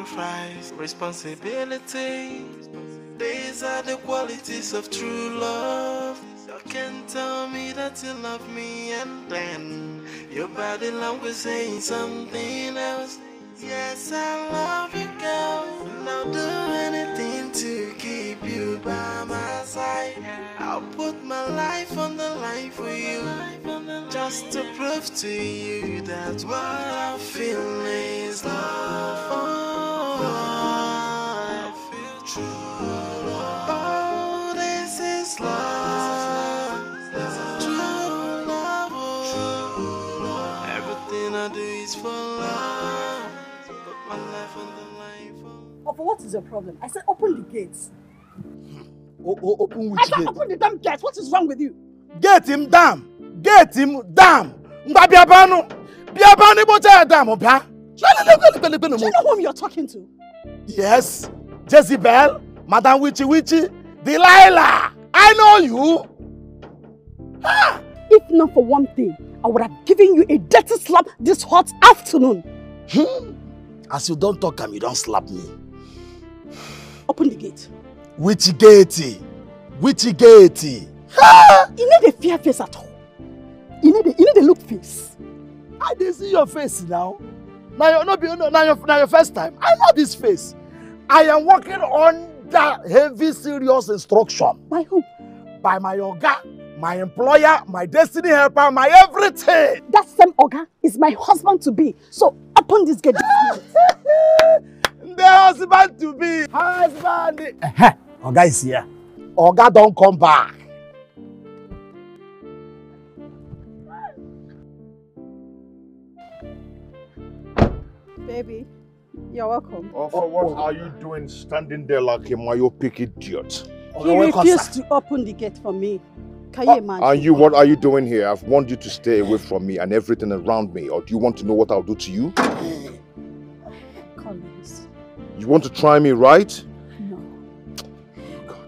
Sacrifice, responsibility. These are the qualities of true love. You can tell me that you love me and then your body language saying something else. Yes, I love you, girl. And I'll do anything to keep you by my side. I'll put my life on the line for you. Just to prove to you that what I feel is love. Love. True love. oh. Everything I do is for love. Put my life on the line for Papa, what is your problem? I said open the gates. O- o- open I which said gate? open the damn gates. What is wrong with you? Get him down. Get him down. Ngwa bịa banụ. Bịa banụ ịkpọcha ya bịa. Do you know whom you're talking to? Yes. Jezebel, Madam Witchy Witchy, Delilah. I know you. If not for one thing, I would have given you a dirty slap this hot afternoon. Hmm. As you don't talk am, you don't slap me. Open the gate. Witchy gate. Witchy gate. You need a fear face at all. You need a, you need a look face. I dey see your face now. Na your no be no na your na your first time. I know this face. I am working under heavy serious instruction By whom? by my oga, my employer, my destiny helper, my everything. That same Oga is my husband to be. So open this gate. this minute. The husband to be husband. Oga is here. Oga don come back. Baby, you're welcome. Offor, what are you doing standing there like a myopic idiot? He Oga, refused to open the gate for me. Can you ah, imagine? And you, what are you doing here? I've warned you to stay away from me and everything around me. Or do you want to know what I'll do to you? Collins, You want to try me, right? no.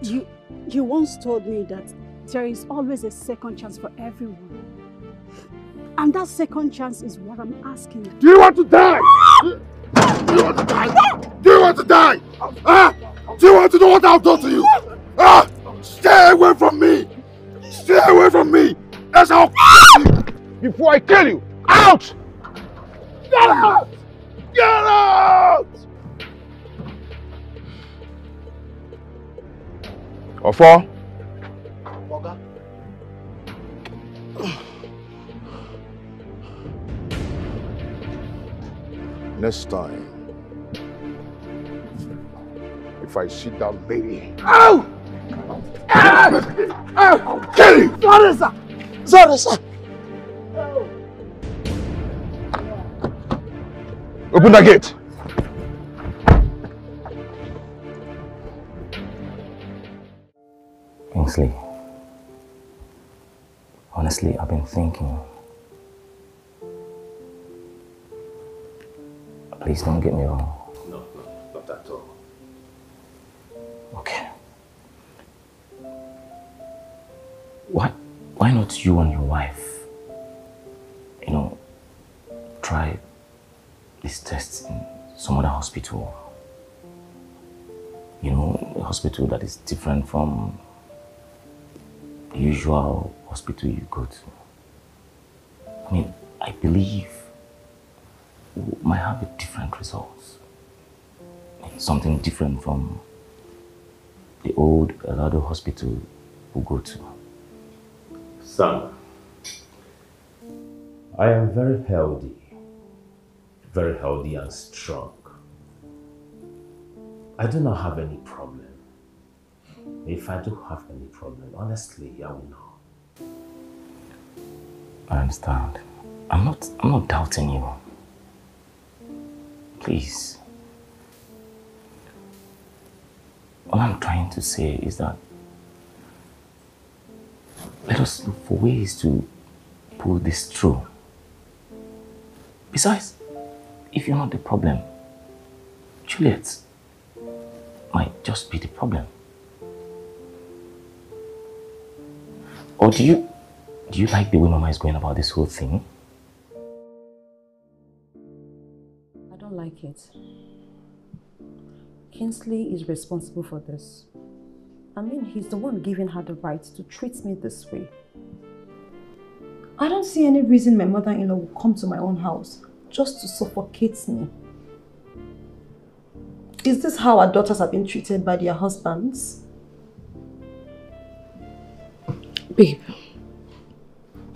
You, you once told me that there is always a second chance for everyone. And that second chance is what I'm asking. Do you want to die? Do you want to die? Do you want to die? Ah! Do you want to know what I'll do to you? Ah! Stay away from me! Stay away from me! Else I'll kill you before I kill you! Out! Get out! Get out! Offor? Oga. Next time, if I see that lady, ow! Ow! I'll kill you! Sorry, sir. Sorry, sir. Open the gate! Kingsley, honestly, I've been thinking. Please don't get me wrong. Why, why not you and your wife, you know, try this test in some other hospital? You know, a hospital that is different from the usual hospital you go to. I mean, I believe we might have a different results. Something different from the old Elado hospital we go to. Son, I am very healthy, very healthy and strong. I do not have any problem. If I do have any problem, honestly, I will know. I understand. I'm not I'm not doubting you. Please. All I'm trying to say is that let us look for ways to pull this through. Besides, if you're not the problem, Juliet might just be the problem. Or do you Do you like the way Mama is going about this whole thing? I don't like it. Kingsley is responsible for this. I mean, he's the one giving her the right to treat me this way. I don't see any reason my mother-in-law will come to my own house just to suffocate me. Is this how our daughters have been treated by their husbands? Babe,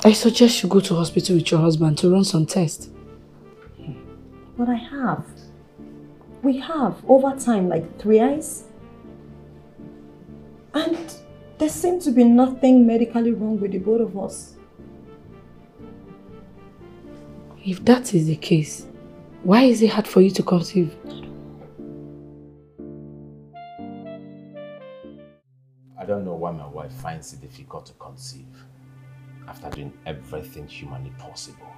I suggest you go to hospital with your husband to run some tests. But I have. We have, over time, like three eyes. And there seems to be nothing medically wrong with the both of us. If that is the case, why is it hard for you to conceive? I don't know why my wife finds it difficult to conceive after doing everything humanly possible.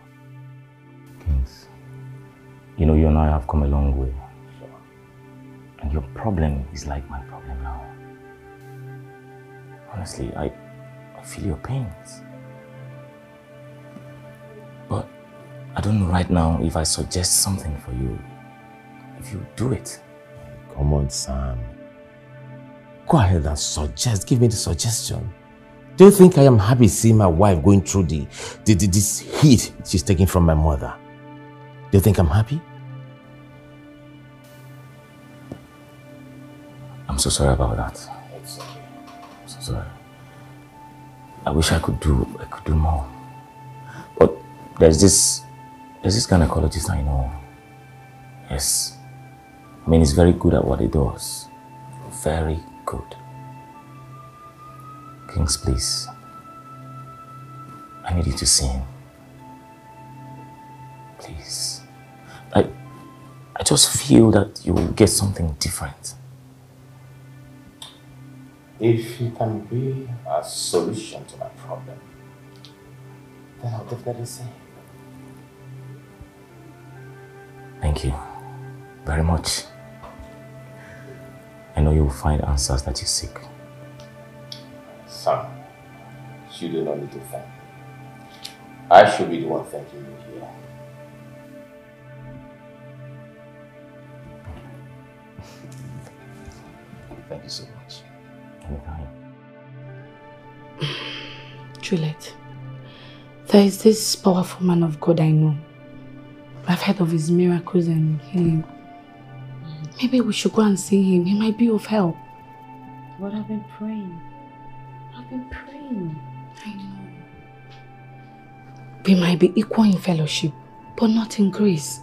Kings, you know, you and I have come a long way. And your problem is like my problem now. Honestly, I, I feel your pains. But I don't know right now if I suggest something for you, if you do it. Come on, Sam. Go ahead and suggest. Give me the suggestion. Do you think I am happy seeing my wife going through the, the, the this heat she's taking from my mother? Do you think I'm happy? I'm so sorry about that. I wish I could do I could do more. But there's this there's this gynecologist I know. Yes. I mean he's very good at what he does. Very good. Kings, please. I need you to see him. Please. I I just feel that you will get something different. If he can be a solution to my problem, then I'll definitely say. Thank you very much. I know you will find answers that you seek. Son, you do not need to thank me. I should be the one thanking you here. Thank you so much. Anytime. Juliet, there is this powerful man of God I know. I've heard of his miracles and healing. Maybe we should go and see him. He might be of help. What I've been praying. I've been praying. I know. We might be equal in fellowship, but not in grace.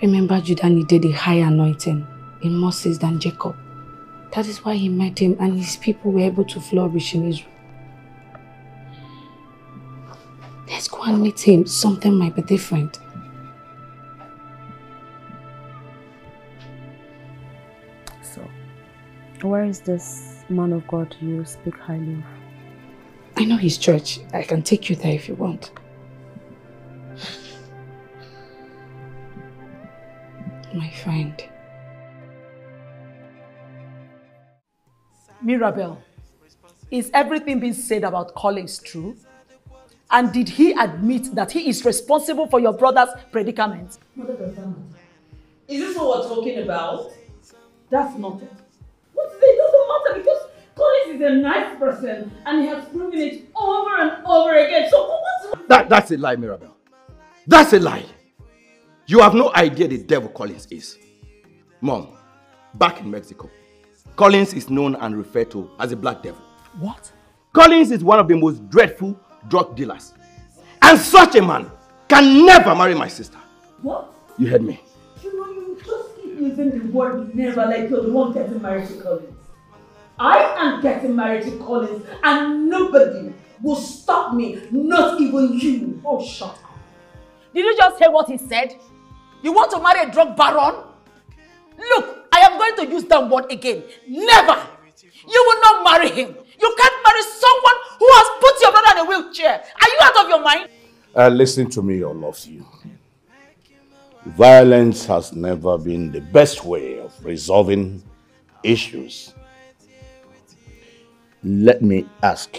Remember Judah needed a higher anointing in Moses than Jacob. That is why he met him and his people were able to flourish in Israel. Let's go and meet him. Something might be different. So, where is this man of God you speak highly of? I know his church. I can take you there if you want. My friend. Mirabel, is everything being said about Collins true? And did he admit that he is responsible for your brother's predicament? Is this what we're talking about? That's not it. What it doesn't matter because Collins is a nice person and he has proven it over and over again. So what's That, that's a lie, Mirabel. That's a lie. You have no idea the devil Collins is. Mom, back in Mexico, Collins is known and referred to as a black devil. What? Collins is one of the most dreadful drug dealers. And such a man can never marry my sister. What? You heard me. You know, you just keep using the word never like you're the one getting married to Collins. I am getting married to Collins and nobody will stop me, not even you. Oh, shut up. Did you just hear what he said? You want to marry a drug baron? Look, am going to use that word again. Never! You will not marry him. You can't marry someone who has put your brother in a wheelchair. Are you out of your mind? Uh, listen to me, all of you. Violence has never been the best way of resolving issues. Let me ask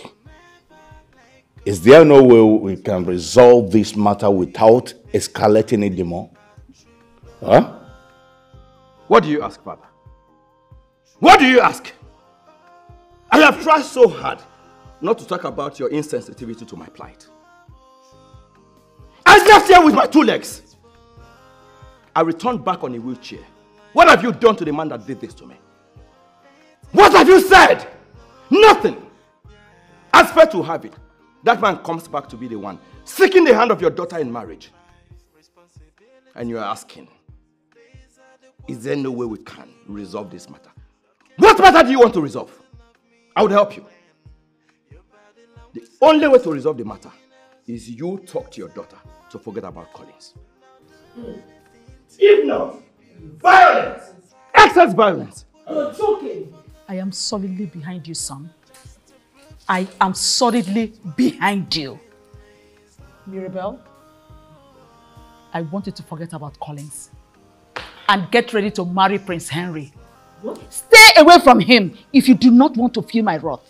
Is there no way we can resolve this matter without escalating it more? Huh? What do you ask, Father? What do you ask? I have tried so hard not to talk about your insensitivity to my plight. I left here with my two legs. I returned back on a wheelchair. What have you done to the man that did this to me? What have you said? Nothing. As fate to have it, that man comes back to be the one seeking the hand of your daughter in marriage. And you are asking, is there no way we can resolve this matter? What matter do you want to resolve? I would help you. The only way to resolve the matter is you talk to your daughter to forget about Collins. If not, violence! Excess violence! You're joking. I am solidly behind you, son. I am solidly behind you. Mirabel, I want you to forget about Collins and get ready to marry Prince Henry. What? Stay away from him if you do not want to feel my wrath.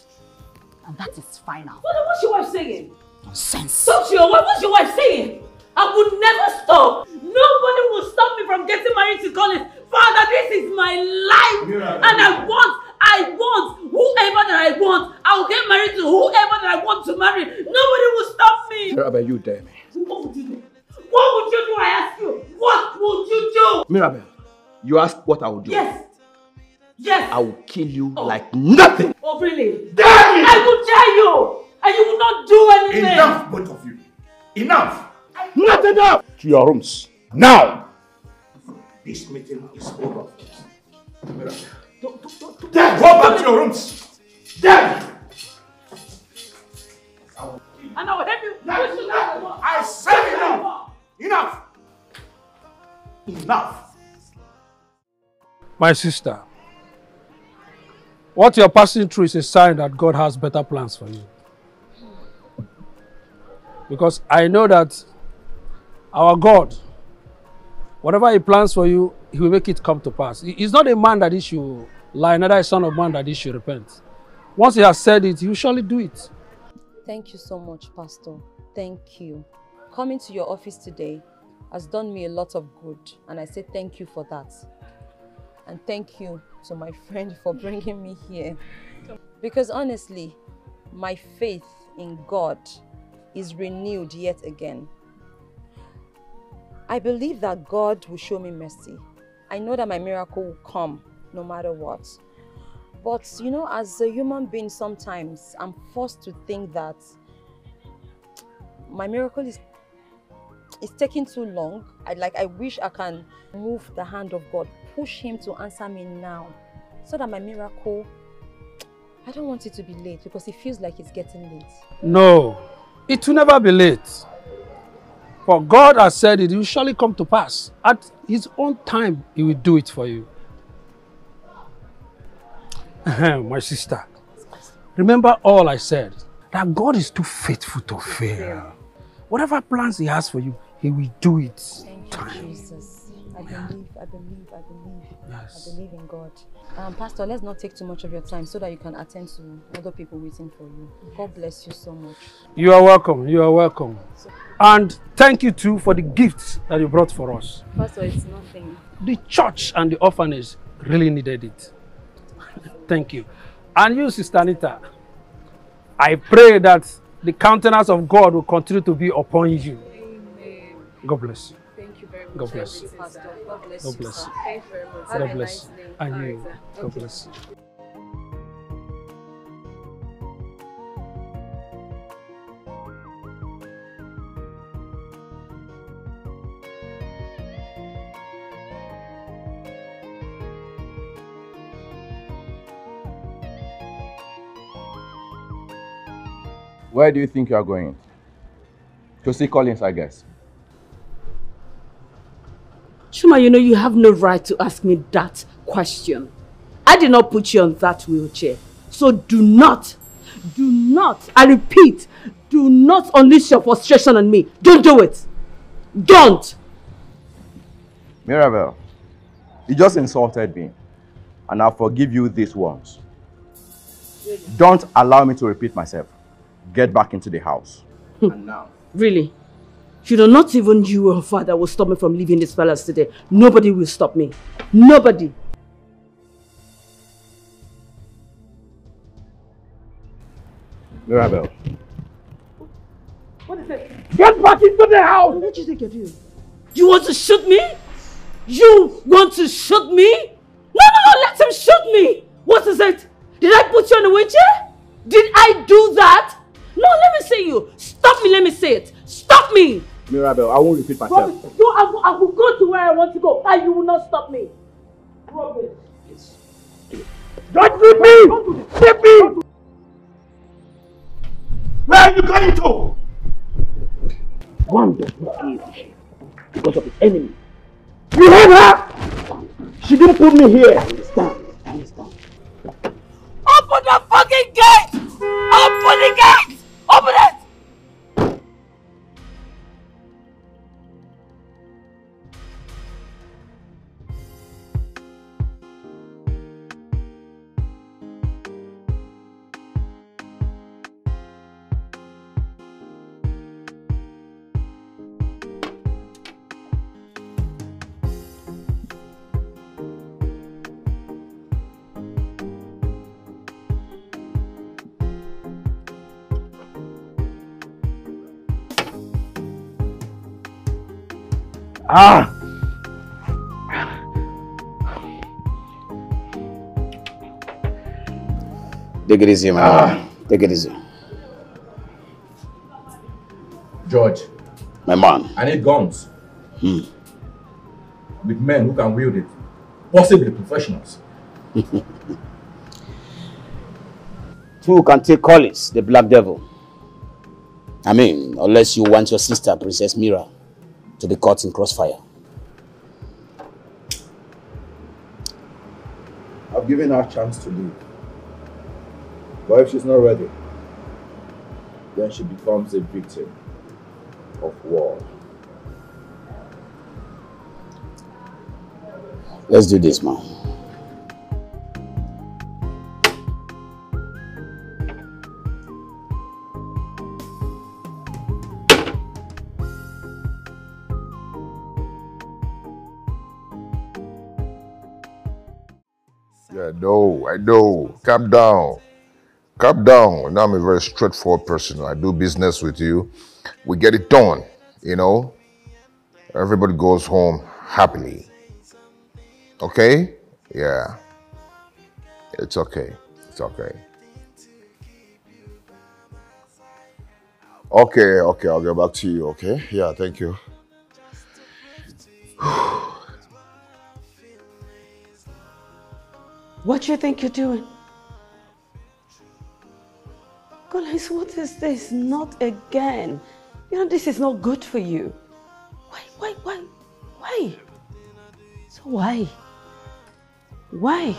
And that is final. What, what's your wife saying? Nonsense. Stop your wife. What's your wife saying? I would never stop. Nobody will stop me from getting married to Collins. Father, this is my life. and I want, I want whoever that I want. I will get married to whoever that I want to marry. Nobody will stop me. Mirabel, you dare me. What would you do? What would you do? I ask you. What would you do? Mirabel, you asked what I would do. Yes. Yes. I will kill you oh. like nothing. Oh, oh really? Dare me! I will dare you! And you will not do anything. Enough, both of you. Enough. Not enough. To your rooms. Now. This meeting is over. Then go back to your rooms. Then. And I will help you. I said enough. Enough. Enough. My sister, what you're passing through is a sign that God has better plans for you. Because I know that our God, whatever He plans for you, He will make it come to pass. He's not a man that He should lie, neither a son of man that He should repent. Once He has said it, He will surely do it. Thank you so much, Pastor. Thank you. Coming to your office today has done me a lot of good, and I say thank you for that. And thank you to my friend for bringing me here. Because honestly, my faith in God is renewed yet again. I believe that God will show me mercy. I know that my miracle will come no matter what. But you know, as a human being, sometimes I'm forced to think that my miracle is it's taking too long. I like I wish I can move the hand of God, push him to answer me now. So that my miracle I don't want it to be late because it feels like it's getting late. No, it will never be late. For God has said it will surely come to pass. At his own time, he will do it for you. My sister, remember all I said, that God is too faithful to fail. Whatever plans he has for you, he will do it. Thank you, Jesus. I believe, I believe, I believe. Yes. I believe in God. Um, Pastor, let's not take too much of your time so that you can attend to other people waiting for you. God bless you so much. You are welcome. You are welcome. And thank you too for the gifts that you brought for us. Pastor, it's nothing. The church and the orphanage really needed it. thank you. And you, Sister Anita, I pray that the countenance of God will continue to be upon you. Amen. God bless you. Thank you very much. God bless you. Pastor, God bless God you. bless you. Thank you very much. Have God bless nice you. day. And you. sir. God bless you. Where do you think you are going? To see Collins, I guess. Shuma, you know you have no right to ask me that question. I did not put you on that wheelchair. So do not, do not, I repeat, do not unleash your frustration on me. Don't do it. Don't. Mirabel, you just insulted me, and I'll forgive you this once. Don't allow me to repeat myself. Get back into the house. Hmm. and now. Really? You know, not even you or father will stop me from leaving this palace today. Nobody will stop me. Nobody. Mirabel. What is it? Get back into the house! What do you think you're doing? You want to shoot me? You want to shoot me? No, no, no, let him shoot me! What is it? Did I put you on a wheelchair? Did I do that? No, let me see you. Stop me, let me say it. Stop me! Mirabel, I won't repeat myself. Promise. No, I will, I will go to where I want to go and you will not stop me. Promise. Don't leave me! Leave me! Where are you going to? One does not live because of his enemy. You heard her? She didn't put me here. Ah! Take it easy, man. Take it easy. George, My man. I need guns. Hmm. With men who can wield it. Possibly professionals. Who can take Collins, the Black Devil? I mean, unless you want your sister, Princess Mira, to be caught in crossfire. I've given her a chance to leave. But if she's not ready, then she becomes a victim of war. Let's do this, man. No, I know. Calm down. Calm down. Now I'm a very straightforward person. I do business with you. We get it done, you know? Everybody goes home happily. Okay? Yeah. It's okay. It's okay. Okay, okay, I'll get back to you, okay? Yeah, thank you. What you think you're doing? Collins, what is this? Not again. You know, this is not good for you. Why, why, why, why? So why? Why?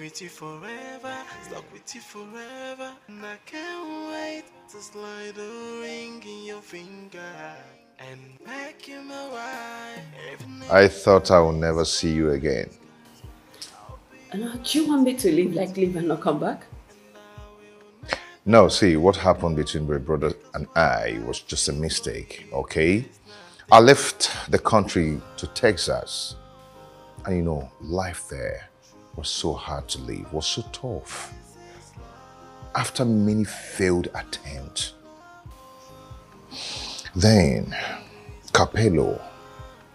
With you forever, stuck with you forever. And I can't wait to slide a ring in your finger and make you my wife. I thought I would never see you again. And now, do you want me to leave, like leave and not come back? No, see, what happened between my brother and I was just a mistake, okay? I left the country to Texas. And you know, life there was so hard to live, was so tough. After many failed attempts, then Capello,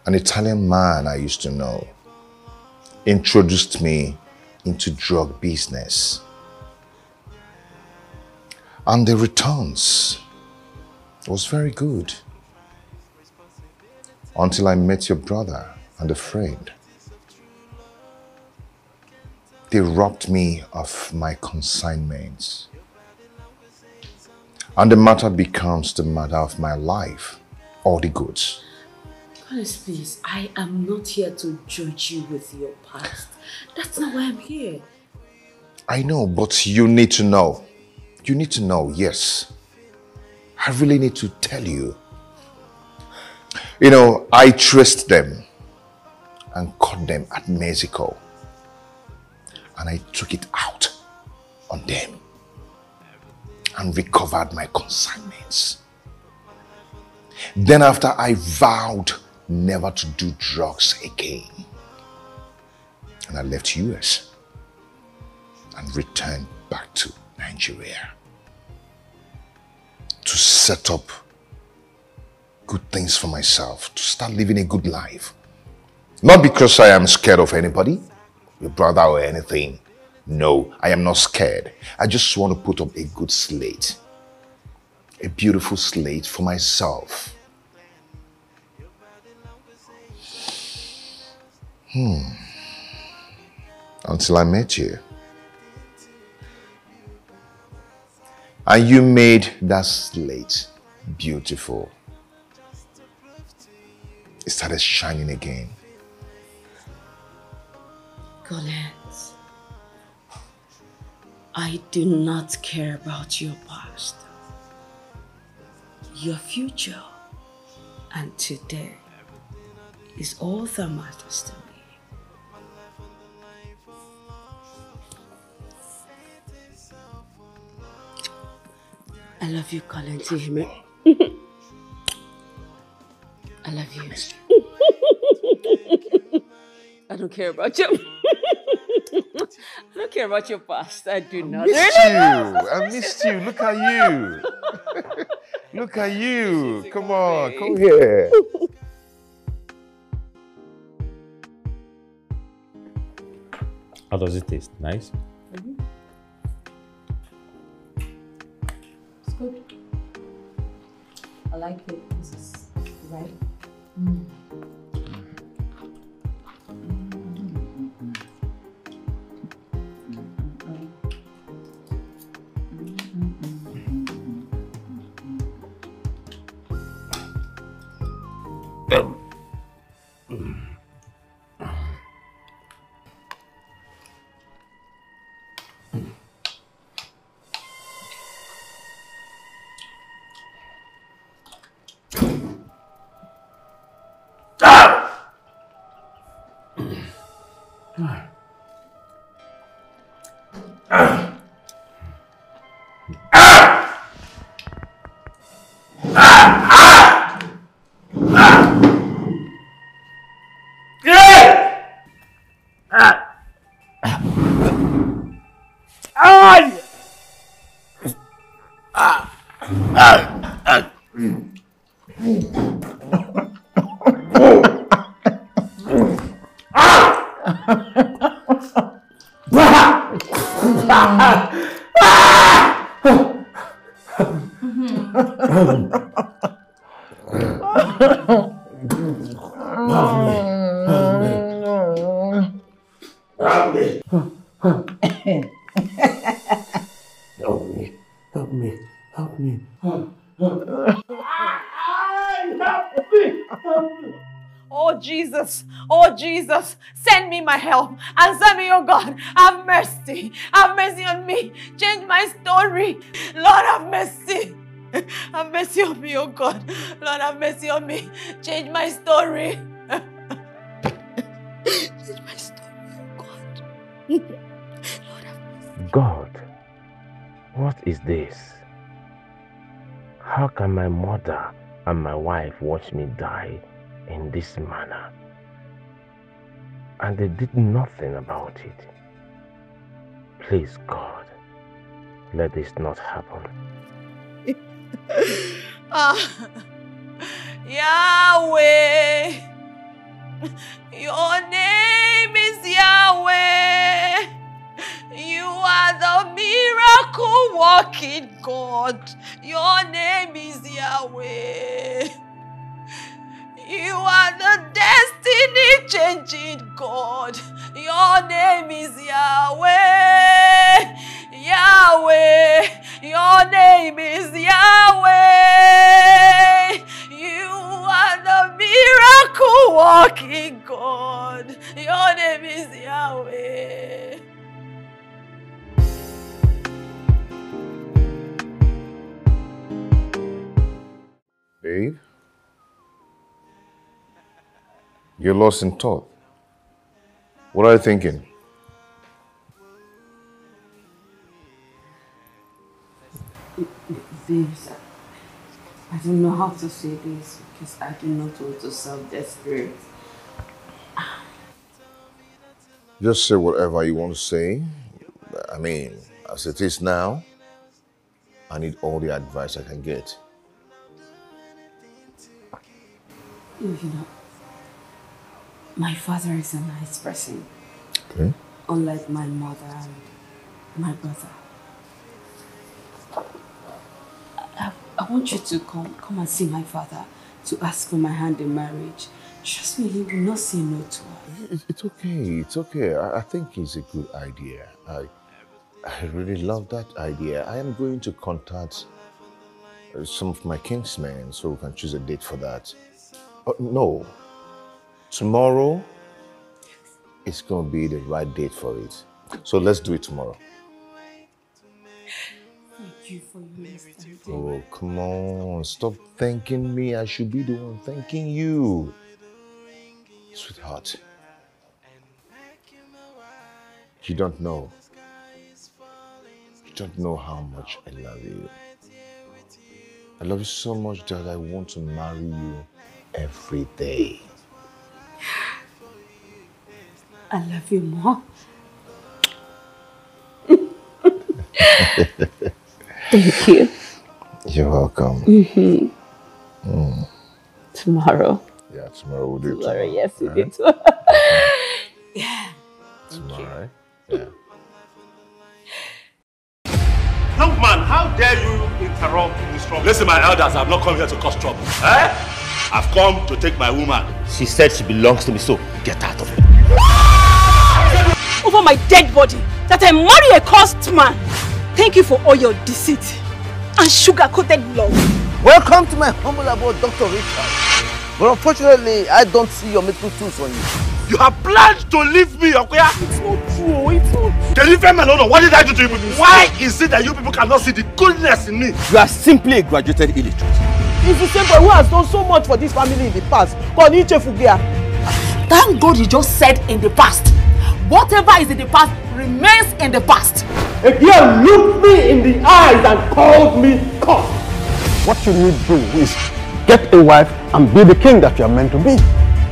an Italian man I used to know, introduced me into drug business. And the returns was very good. Until I met your brother and a friend. They robbed me of my consignments. And the matter becomes the matter of my life, all the goods. Collins, please, I am not here to judge you with your past. That's not why I'm here. I know, but you need to know. You need to know, yes. I really need to tell you. You know, I traced them and caught them at Mexico. And I took it out on them and recovered my consignments. Then after I vowed never to do drugs again. And I left US and returned back to Nigeria to set up good things for myself, to start living a good life. Not because I am scared of anybody, your brother or anything. No, I am not scared. I just want to put up a good slate. A beautiful slate for myself. Hmm. Until I met you. And you made that slate beautiful. It started shining again. Collins, I do not care about your past, your future, and today is all that matters to me. I love you, Collins. You hear me? I love you. I don't care about you. I don't care about your past. I do not. missed you. I missed you. Look at you. Look at you. Come on, come here. How does it taste? Nice? Help me. Help me. Help me. Oh Jesus, oh Jesus, send me my help. Answer me, oh God. Have mercy. Have mercy on me. Change my story. Lord, have mercy. Have mercy on me, oh God. Lord, have mercy on me. Change my story. Change my story, oh God. God, what is this? How can my mother and my wife watch me die in this manner? And they did nothing about it. Please, God, let this not happen. Ah, Yahweh, your name working God. Your name is Yahweh. You are the destiny changing God. Your name is Yahweh. Yahweh. Your name is Yahweh. You are the miracle working God. Your name is Yahweh. Babe? You're lost in thought. What are you thinking? Babes, I don't know how to say this because I do not want to sound desperate. Just say whatever you want to say. I mean, as it is now, I need all the advice I can get. You know, my father is a nice person, Okay. unlike my mother and my brother. I, I want you to come, come and see my father to ask for my hand in marriage. Trust me, he will not say no to us. It's okay. It's okay. I, I think it's a good idea. I, I really love that idea. I am going to contact uh, some of my kinsmen so we can choose a date for that. Uh, no, tomorrow is going to be the right date for it. So let's do it tomorrow. Thank you for your. Oh, come on. Stop thanking me. I should be the one thanking you. Sweetheart. You don't know. You don't know how much I love you. I love you so much that I want to marry you every day. I love you more. Thank you. You're welcome. hmm Mm. Tomorrow. Yeah, tomorrow we'll do it. Tomorrow, yes, we right? do. Tomorrow, right? Yeah. Young man, how dare you interrupt this trouble? Listen, my elders, I've not come here to cause trouble. Eh? I've come to take my woman. She said she belongs to me, so get out of it. over my dead body that I marry a cursed man. Thank you for all your deceit and sugar-coated love. Welcome to my humble abode, Dr. Richard. But unfortunately, I don't see your medical tools on you. You have planned to leave me, Okoya? It's not true. It's not true. Can you leave me alone? What did I do to you? Why is it that you people cannot see the goodness in me? You are simply a graduated illiterate. He's the same boy who has done so much for this family in the past. Koniche Fugia. Thank God you just said in the past. Whatever is in the past remains in the past. If you looked me in the eyes and called me cock. What you need to do is get a wife and be the king that you are meant to be.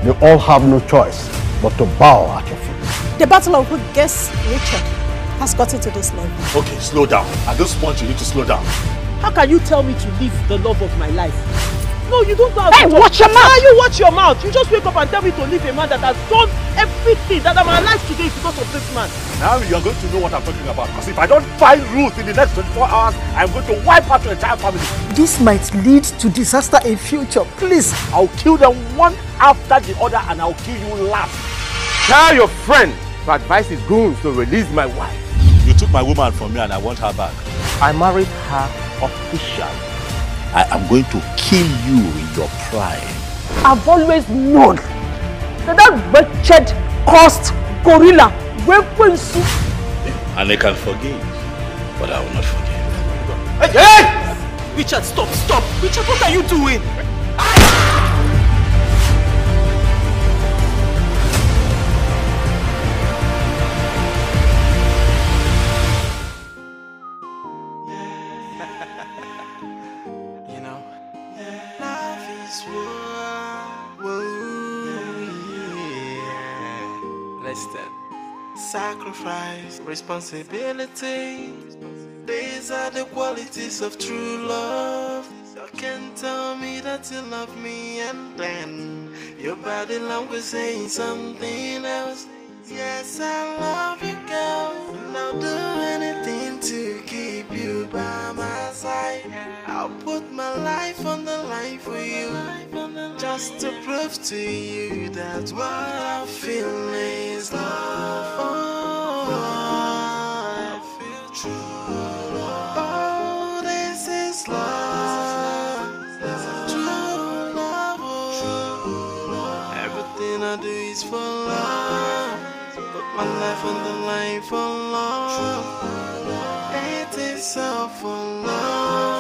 They all have no choice but to bow at your feet. The battle of who gets Richard has gotten to this level. Okay, slow down. At this point, you need to slow down. How can you tell me to leave the love of my life? No, you don't go out. Hey, talk. watch your mouth. You watch your mouth. You just wake up and tell me to leave a man that has done everything that I'm alive today because of this man. Now you're going to know what I'm talking about. Because if I don't find Ruth in the next 24 hours, I'm going to wipe out your entire family. This might lead to disaster in future. Please. I'll kill them one after the other and I'll kill you last. Tell your friend to advise his goons to release my wife. You took my woman from me and I want her back. I married her officially. I am going to kill you in your pride. I've always known that that wretched, cursed gorilla, weapon soup. And I can forgive, but I will not forgive. Hey, hey! Richard, stop, stop. Richard, what are you doing? Sacrifice, responsibility. These are the qualities of true love. You can tell me that you love me, and then your body language saying something else. Yes, I love you, girl. And I'll do anything to keep you by my side. I'll put my life on the line for you. Just to prove to you that what I feel is love. Oh, I feel true. Oh, this is love. True love. Everything I do is for love. Put my life on the line for love. It is all for love.